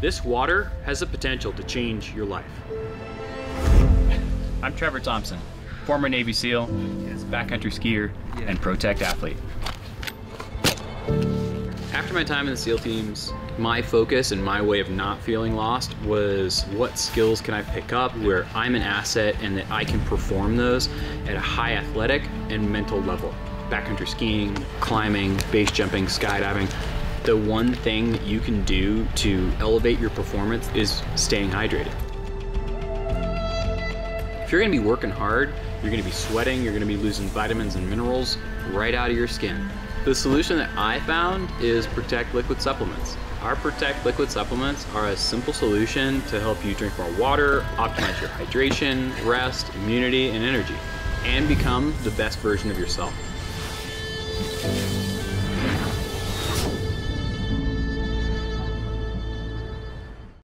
This water has the potential to change your life. I'm Trevor Thompson, former Navy SEAL, backcountry skier, and Protekt athlete. After my time in the SEAL teams, my focus and my way of not feeling lost was what skills can I pick up where I'm an asset and that I can perform those at a high athletic and mental level. Backcountry skiing, climbing, base jumping, skydiving. The one thing that you can do to elevate your performance is staying hydrated. If you're gonna be working hard, you're gonna be sweating, you're gonna be losing vitamins and minerals right out of your skin. The solution that I found is Protekt Liquid Supplements. Our Protekt Liquid Supplements are a simple solution to help you drink more water, optimize your hydration, rest, immunity, and energy, and become the best version of yourself.